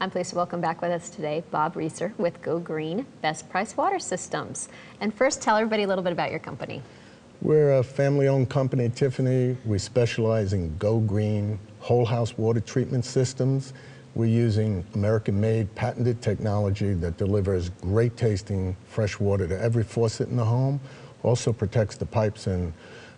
I'm pleased to welcome back with us today Bob Reeser with Go Green Best Price Water Systems. And first, tell everybody a little bit about your company. We're a family-owned company, Tiffany. We specialize in Go Green whole house water treatment systems. We're using American-made patented technology that delivers great tasting fresh water to every faucet in the home. Also protects the pipes and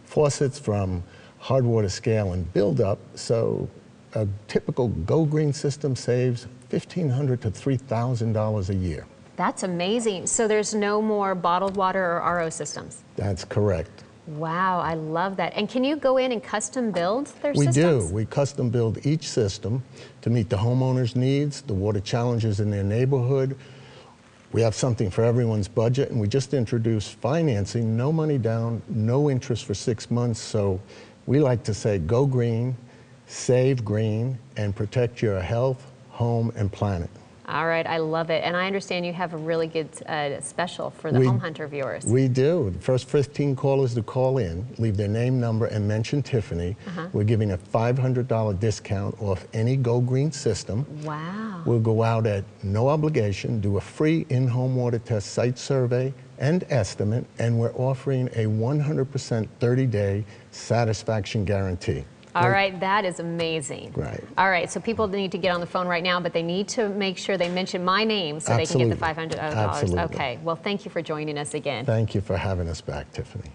faucets from hard water scale and buildup. So a typical Go Green system saves 1,500 to $3,000 a year. That's amazing. So there's no more bottled water or RO systems? That's correct. Wow, I love that. And can you go in and custom build their we systems? We do. We custom build each system to meet the homeowner's needs, the water challenges in their neighborhood. We have something for everyone's budget, and we just introduced financing, no money down, no interest for six months. So we like to say go green, save green, and protect your health, home, and planet. All right, I love it. And I understand you have a really good uh, special for the we, Home Hunter viewers. We do. The first 15 callers to call in, leave their name, number, and mention Tiffany. Uh -huh. We're giving a $500 discount off any Go Green system. Wow. We'll go out at no obligation, do a free in-home water test site survey and estimate, and we're offering a 100% 30-day satisfaction guarantee. All right, that is amazing. Right. All right, so people need to get on the phone right now, but they need to make sure they mention my name so Absolutely. they can get the $500. Absolutely. Okay, well, thank you for joining us again. Thank you for having us back, Tiffany.